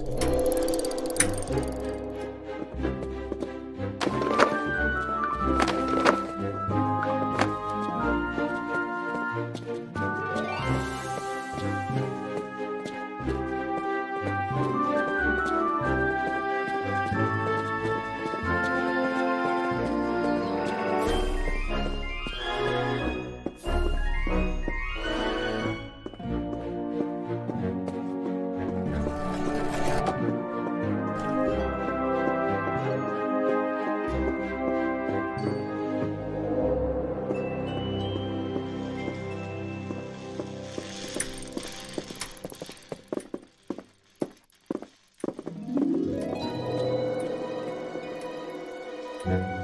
うん。嗯。